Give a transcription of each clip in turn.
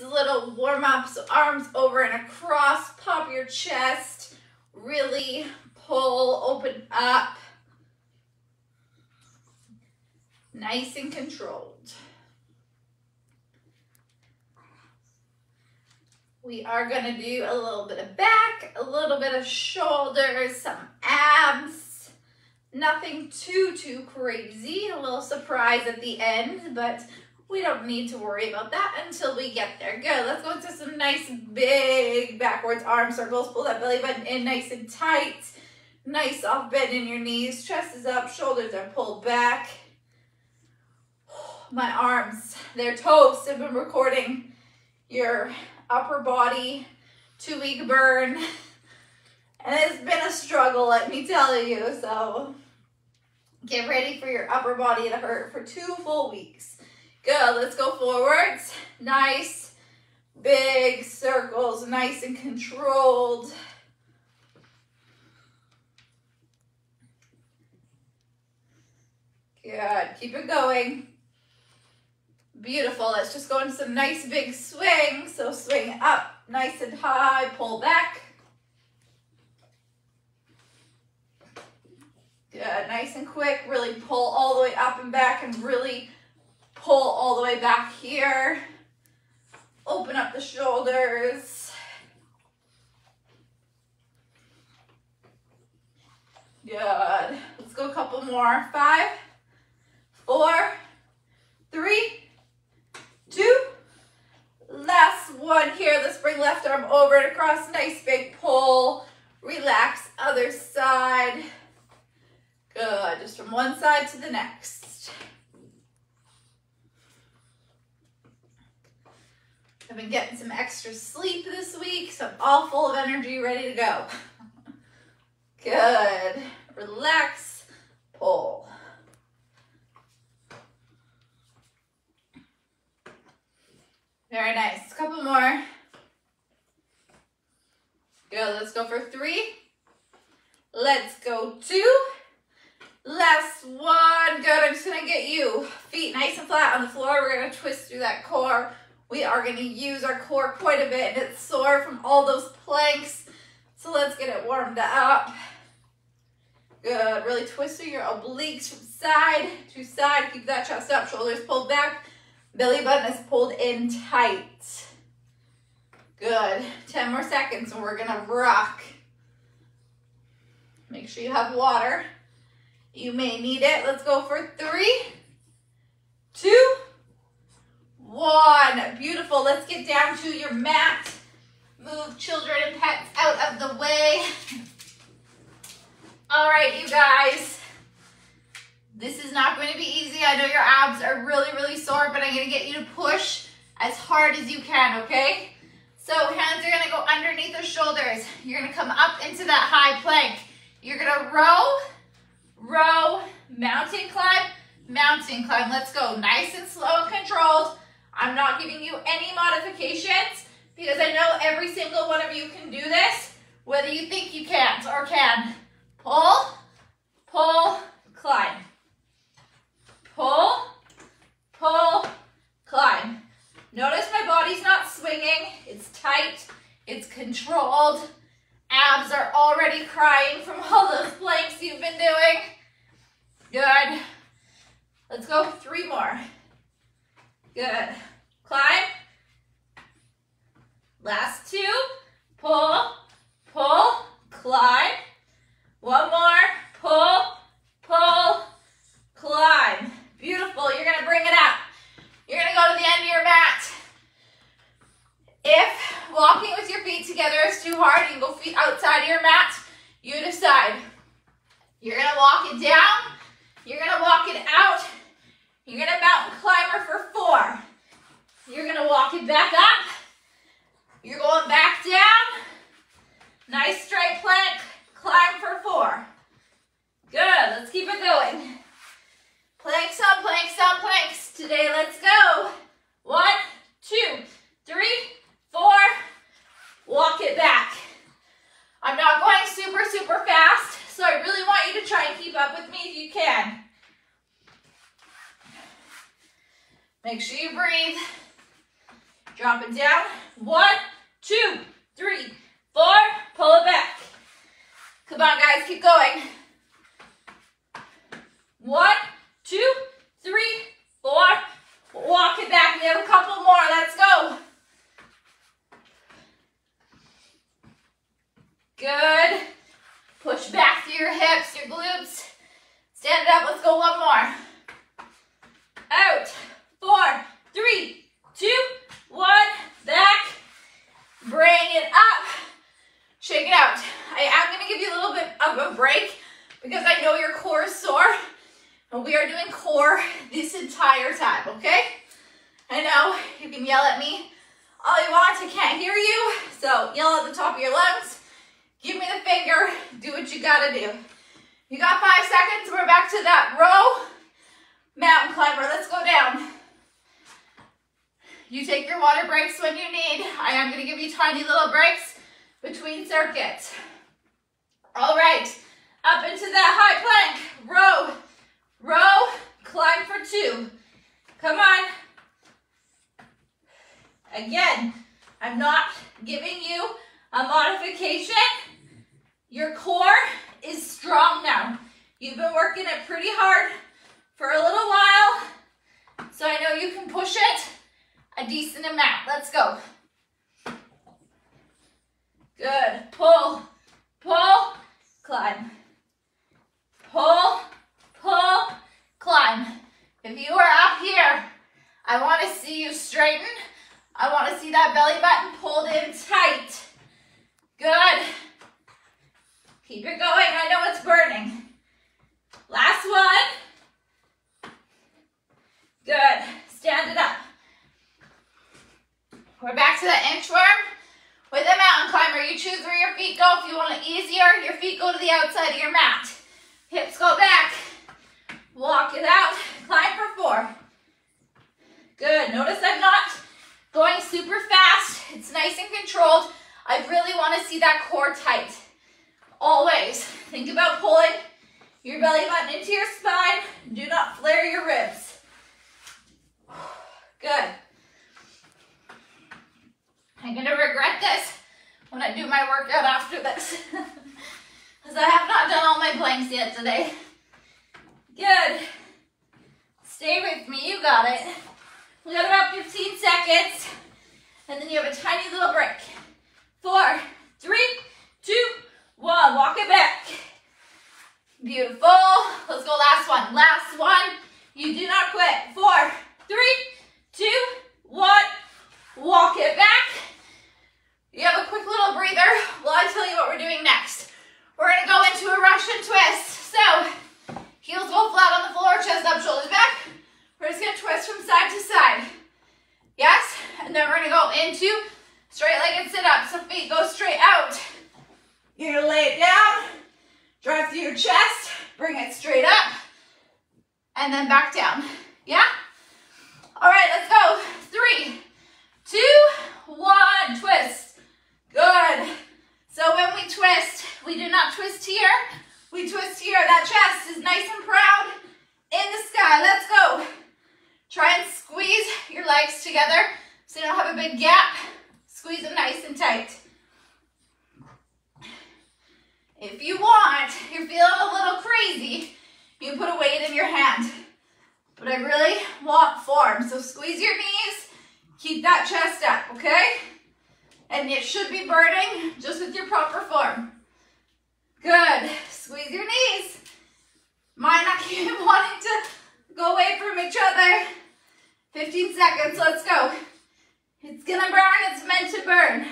little warm ups, arms over and across, pop your chest, really pull, open up. Nice and controlled. We are gonna do a little bit of back, a little bit of shoulders, some abs. Nothing too, too crazy. A little surprise at the end, but we don't need to worry about that until we get there. Good, let's go into some nice big backwards arm circles. Pull that belly button in nice and tight. Nice soft bend in your knees. Chest is up, shoulders are pulled back. My arms, they're toast. I've been recording your upper body two week burn. And it's been a struggle, let me tell you. So get ready for your upper body to hurt for two full weeks. Good, let's go forwards. Nice, big circles, nice and controlled. Good, keep it going. Beautiful, let's just go into some nice big swings. So swing up, nice and high, pull back. Good, nice and quick, really pull all the way up and back and really way back here. Open up the shoulders. Good. Let's go a couple more. Five, four, three, two. Last one here. Let's bring left arm over and across. Nice big pull. Relax other side. Good. Just from one side to the next. I've been getting some extra sleep this week, so I'm all full of energy, ready to go. Good. Relax, pull. Very nice. A couple more. Good. Let's go for three. Let's go two. Last one. Good. I'm just going to get you feet nice and flat on the floor. We're going to twist through that core we are going to use our core quite a bit and it's sore from all those planks. So let's get it warmed up. Good. Really twist through your obliques from side to side. Keep that chest up, shoulders pulled back. Belly button is pulled in tight. Good. 10 more seconds and we're going to rock. Make sure you have water. You may need it. Let's go for three, two, one. Beautiful. Let's get down to your mat. Move children and pets out of the way. All right, you guys. This is not going to be easy. I know your abs are really, really sore, but I'm going to get you to push as hard as you can, okay? So hands are going to go underneath the shoulders. You're going to come up into that high plank. You're going to row, row, mountain climb, mountain climb. Let's go. Nice and slow and controlled. I'm not giving you any modifications because I know every single one of you can do this, whether you think you can't or can. Pull, pull, climb. Pull, pull, climb. Notice my body's not swinging. It's tight. It's controlled. Abs are already crying from all those planks you've been doing. Good. Let's go three more. Good. Climb. Last two. Pull, pull, climb. One more. Pull, pull, climb. Beautiful. You're going to bring it up. You're going to go to the end of your mat. If walking with your feet together is too hard, you can go feet outside of your mat. You decide. You're going to walk it down. You're going to walk it out. You're gonna mountain climber for four. You're gonna walk it back up. You're going back down. Nice straight plank, climb for four. Good, let's keep it going. Planks on planks on planks. Today, let's go. One, two, three, four. Walk it back. I'm not going super, super fast, so I really want you to try and keep up with me if you can. Make sure you breathe. Drop it down. One, two, three, four. Pull it back. Come on, guys, keep going. One, two, three, four. Walk it back. We have a couple more. Let's go. Good. Push back through your hips, your glutes. Stand it up. Let's go one more. Out. Four, three, two, one. Back. Bring it up. Shake it out. I am going to give you a little bit of a break because I know your core is sore. And we are doing core this entire time, okay? I know you can yell at me all you want. I can't hear you. So your lungs. Give me the finger. Do what you gotta do. You got five seconds. We're back to that row mountain climber. Let's go down. You take your water breaks when you need. I am gonna give you tiny little breaks between circuits. All right, up into that high plank. Row, row, climb for two. Come on. Again, I'm not giving you a modification. Your core is strong now. You've been working it pretty hard for a little while, so I know you can push it a decent amount. Let's go. Good. Pull, pull, climb. Pull, pull, climb. If you are up here, I want to see you straighten. I want to see that belly button pulled in tight. Good. Keep it going. I know it's burning. Last one. Good. Stand it up. We're back to the inchworm with a mountain climber. You choose where your feet go. If you want it easier, your feet go to the outside of your mat. Hips go back. Walk it out. Climb for four. Good. Notice I'm not going super fast. It's nice and controlled. I really want to see that core tight. Always. Think about pulling your belly button into your spine. Do not flare your ribs. Good. I'm going to regret this when I do my workout after this. Because I have not done all my planks yet today. Good. Stay with me. You got it. We got about 15 seconds. And then you have a tiny little break. Four, three, two, one. Walk it back. Beautiful. Let's go last one. Last one. You do not quit. Four, three, two, one. Walk it back. You have a quick little breather while I tell you what we're doing next. We're gonna go into a Russian twist. So, heels go flat on the floor, chest up, shoulders back. We're just gonna twist from side to side. Yes? And then we're gonna go into straight-legged sit-up. So feet go straight out. You're gonna lay it down, drive through your chest, bring it straight up, and then back down. Yeah? All right, let's go. Three, two, one, twist. Good. So when we twist, we do not twist here. We twist here. That chest is nice and proud in the sky. Let's go. Try and squeeze your legs together so you don't have a big gap. Squeeze them nice and tight. If you want, you're feeling a little crazy, you can put a weight in your hand. But I really want form. So squeeze your knees, keep that chest up, okay? And it should be burning just with your proper form. Good. Squeeze your knees. Might not keep wanting to go away from each other. 15 seconds, let's go. It's gonna burn, it's meant to burn.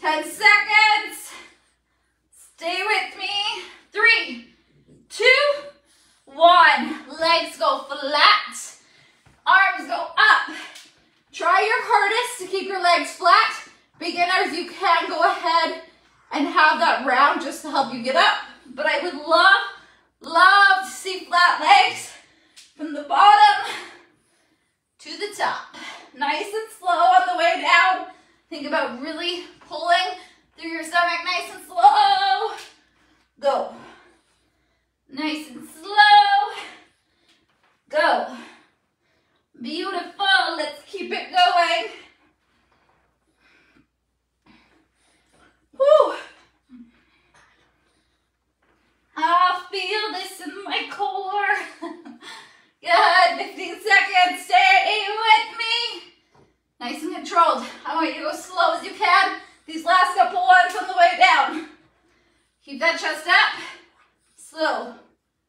10 seconds. Stay with me. Three, two, one. Legs go flat. Arms go up. Try your hardest to keep your legs flat. Beginners, you can go ahead and have that round just to help you get up. But I would love, love to see flat legs from the bottom to the top. Nice and slow on the way down. Think about really pulling through your stomach nice and slow. Go. Nice and slow. Go. Beautiful. Let's keep it going. controlled. I want you to go slow as you can. These last couple ones on the way down. Keep that chest up. Slow,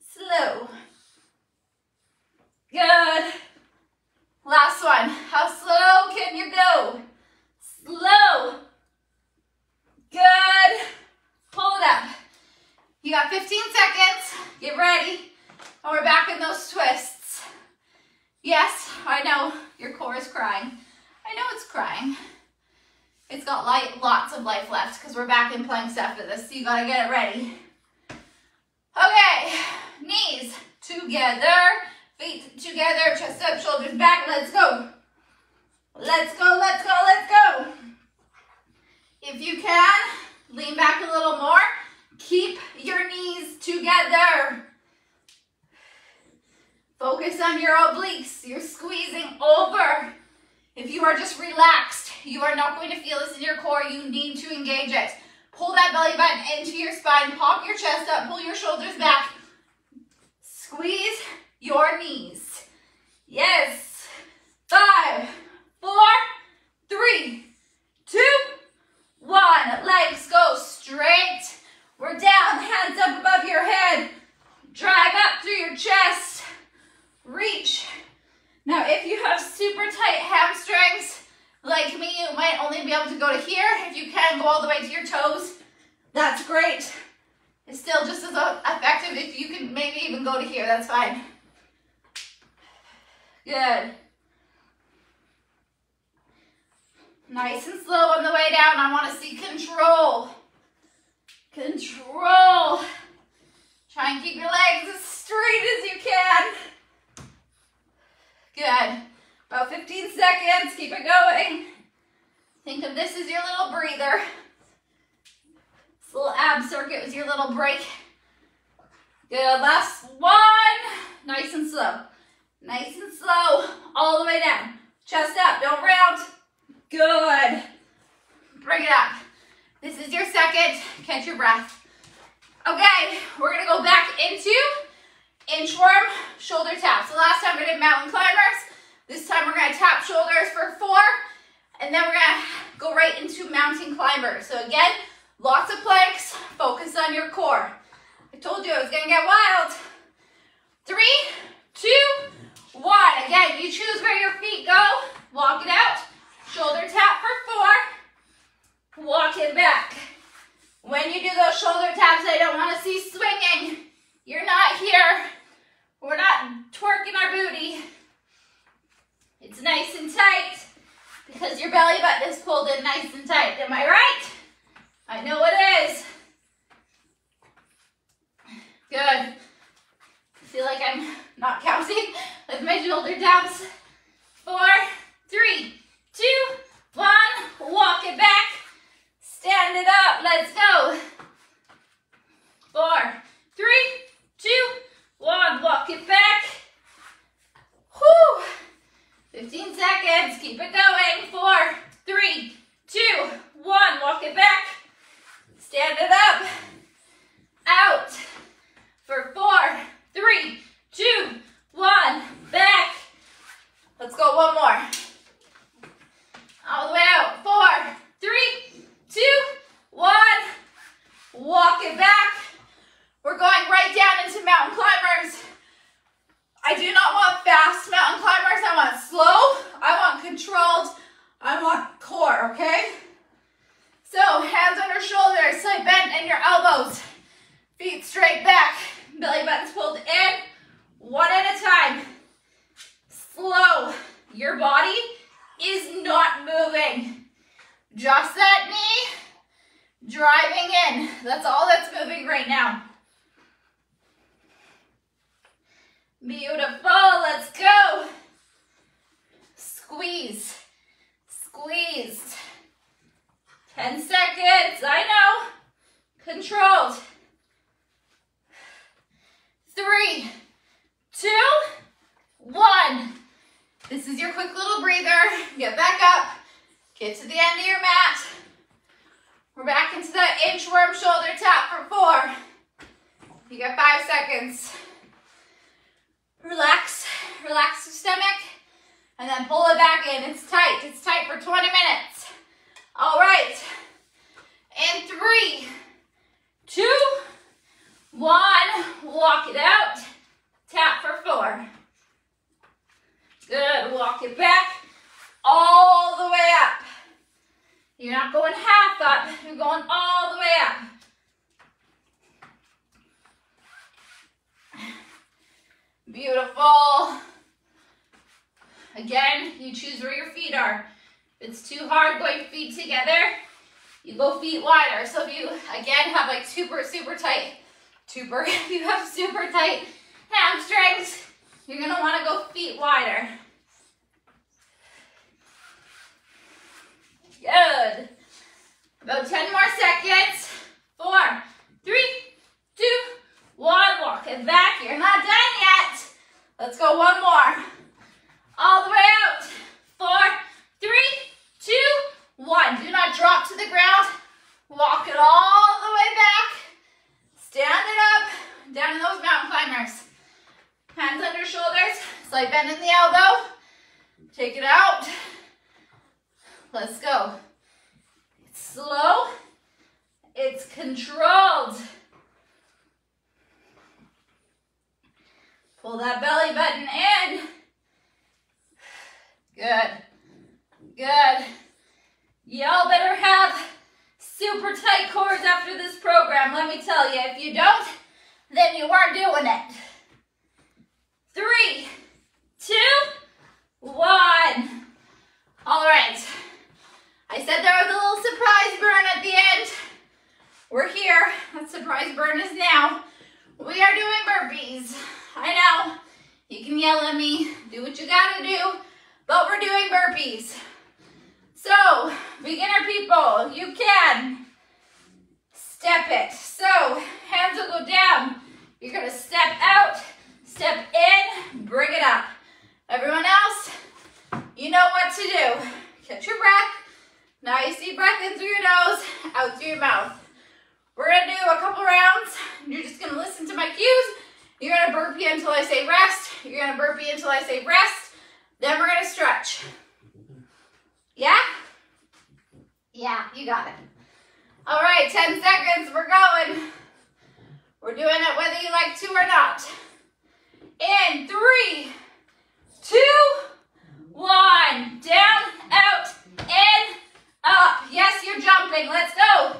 slow. Good. Last one. How slow can you go? Slow. Good. Pull it up. You got 15 seconds. Get ready. And we're back in those twists. Yes, I know your core is crying. I know it's crying. It's got light, lots of life left because we're back in planks after this, so you gotta get it ready. Okay, knees together, feet together, chest up, shoulders back, let's go. Let's go, let's go, let's go. If you can, lean back a little more. Keep your knees together. Focus on your obliques. You're squeezing over. If you are just relaxed, you are not going to feel this in your core. You need to engage it. Pull that belly button into your spine. Pop your chest up. Pull your shoulders back. Squeeze your knees. Yes. Five, four, three, two, one. Legs go straight. We're down. Hands up above your head. Drag up through your chest. Reach. Now, if you have super tight hamstrings, like me, you might only be able to go to here. If you can, go all the way to your toes. That's great. It's still just as effective if you can maybe even go to here. That's fine. Good. Nice and slow on the way down. I want to see control. Control. Try and keep your legs as straight as you can. Good. About 15 seconds. Keep it going. Think of this as your little breather. This little ab circuit was your little break. Good. Last one. Nice and slow. Nice and slow. All the way down. Chest up. Don't round. Good. Bring it up. This is your second. Catch your breath. Okay, we're gonna go back into inchworm shoulder tap. So last time we did mountain climbers. This time we're gonna tap shoulders for four, and then we're gonna go right into mountain climbers. So again, lots of planks, focus on your core. I told you I was gonna get wild. Three, two, one. Again, you choose where your feet go. Walk it out. Shoulder tap for four. Walk it back. When you do those shoulder taps, I don't want to see swinging. You're not here. We're not twerking our booty. It's nice and tight because your belly button is pulled in nice and tight. Am I right? I know it is. Good. I feel like I'm not counting with my shoulder taps. Four, three, two, one. Walk it back. Stand it up. Let's go. Four, three, two, one. Walk it back. Whew. 15 seconds. Keep it going. Four, three, two, one. Walk it back. Stand it up. Out. For four, three, two, one. Back. Let's go one more. All the way out. Four, three, two, one. Walk it back. We're going right down into mountain climbers. I do not want fast mountain climbers. I want slow. I want controlled. I want core, okay? So hands on your shoulders, side bend and your elbows. Feet straight back. Belly button's pulled in. One at a time. Slow. Your body is not moving. Just that knee driving in. That's all that's moving right now. Beautiful, let's go. Squeeze, squeeze. 10 seconds, I know. Controlled. Three, two, one. This is your quick little breather. Get back up, get to the end of your mat. We're back into that inchworm shoulder tap for four. You got five seconds. Relax, relax your stomach. and then pull it back in. It's tight. It's tight for 20 minutes. All right. In three, two, one. Walk it out. Tap for four. Good. Walk it back all the way up. You're not going half up. You're going all the way up. Beautiful. Again, you choose where your feet are. If it's too hard going feet together, you go feet wider. So if you, again, have like super, super tight, super, if you have super tight hamstrings, you're gonna wanna go feet wider. Good. About 10 more seconds. Four, three, two, one. Walk it back. You're not done yet. Let's go one more. All the way out. Four, three, two, one. Do not drop to the ground. Walk it all the way back. Stand it up. Down in those mountain climbers. Hands under shoulders. Slight bend in the elbow. Take it out. Let's go. It's slow. It's controlled. Pull that belly button in. Good. Good. Y'all better have super tight cores after this program, let me tell you. If you don't, then you aren't doing it. Three, two, one. All right. I said there was a little surprise burn at the end. We're here. That surprise burn is now. We are doing burpees. I know. You can yell at me, do what you gotta do, but we're doing burpees. So, beginner people, you can step it. So, hands will go down. You're gonna step out, step in, bring it up. Everyone else, you know what to do. Catch your breath. Nice deep breath in through your nose, out through your mouth. We're gonna do a couple rounds. You're just gonna listen to my cues. You're gonna burpee until I say rest. You're gonna burpee until I say rest. Then we're gonna stretch. Yeah? Yeah, you got it. All right, 10 seconds, we're going. We're doing it whether you like to or not. In three, two, one. Down, out, in, up. Yes, you're jumping. Let's go.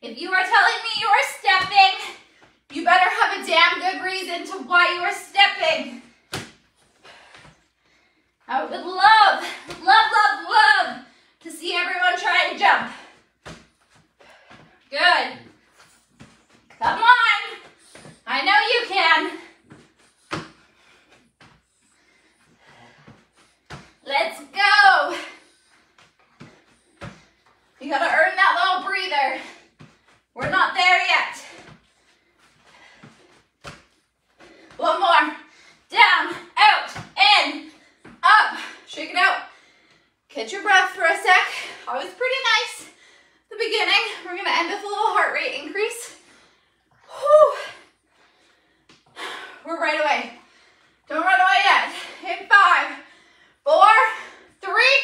If you are telling me you are stepping, you better have a damn good why you are stepping. I would love, love, love to see everyone try to jump. Good. Come on. I know you can. Let's go. You gotta earn that little breather. We're not there yet. One more. Down, out, in, up. Shake it out. Catch your breath for a sec. Always pretty nice. The beginning. We're gonna end with a little heart rate increase. Whew. We're right away. Don't run away yet. In five, four, three,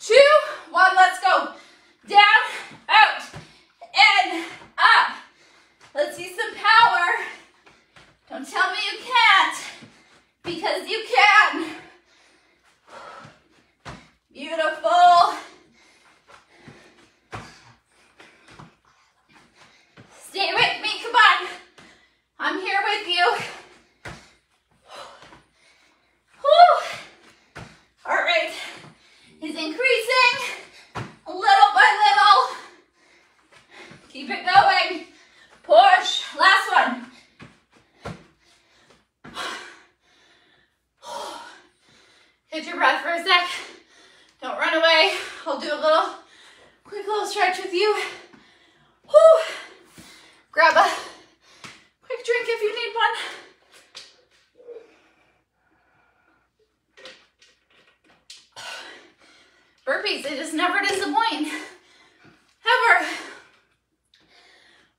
two, one. Let's go. Down, out, in, up. Let's see some power. Don't tell me you can't, because you can. Beautiful. Stay with me, come on. I'm here with you. Whew. Heart rate is increasing little by little. Keep it going. Push. Last one. Hit your breath for a sec. Don't run away. I'll do a little quick little stretch with you. Whew. Grab a quick drink if you need one. Burpees, they just never disappoint. Ever.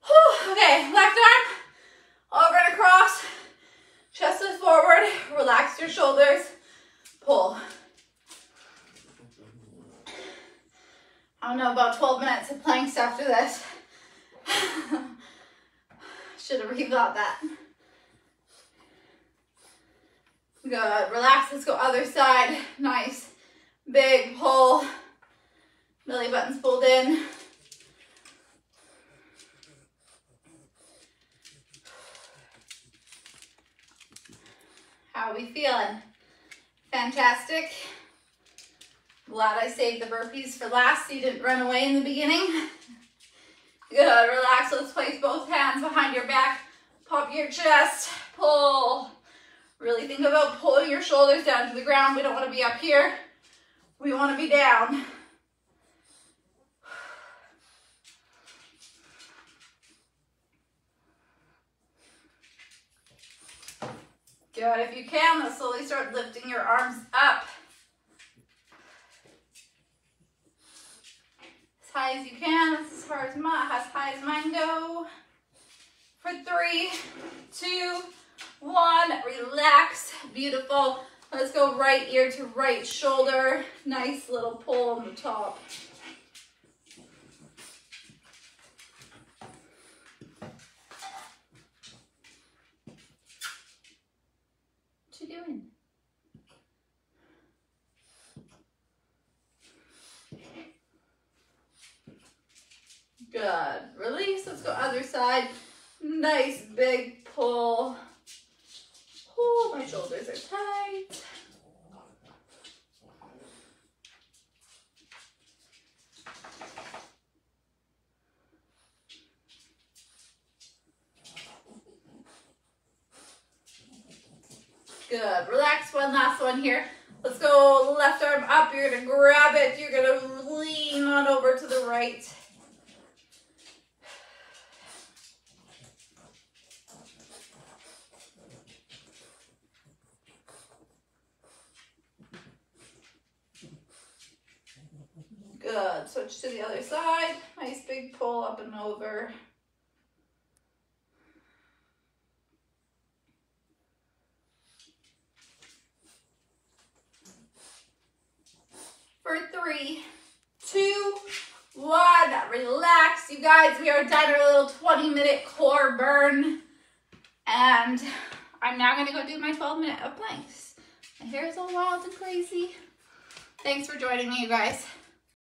Whew. Okay, left arm over and across. Chest is forward. Relax your shoulders. pull. I don't know, about 12 minutes of planks after this. Should have rethought that. Good, relax, let's go other side. Nice, big pull. Belly button's pulled in. How are we feeling? Fantastic. Glad I saved the burpees for last so you didn't run away in the beginning. Good, relax. Let's place both hands behind your back. Pop your chest, pull. Really think about pulling your shoulders down to the ground. We don't want to be up here. We want to be down. Good, if you can, let's slowly start lifting your arms up. As high as you can, as far as my, as high as mine go. For three, two, one, relax, beautiful. Let's go right ear to right shoulder. Nice little pull on the top. What you doing? Good. Release. Let's go other side. Nice big pull. Oh, my shoulders are tight. Good. Relax. One last one here. Let's go left arm up. You're going to grab it. You're going to lean on over to the right. Good. Switch to the other side. Nice big pull up and over. For three, two, one. Relax, you guys. We are done our little 20 minute core burn. And I'm now going to go do my 12 minute of planks. My hair is all wild and crazy. Thanks for joining me, you guys.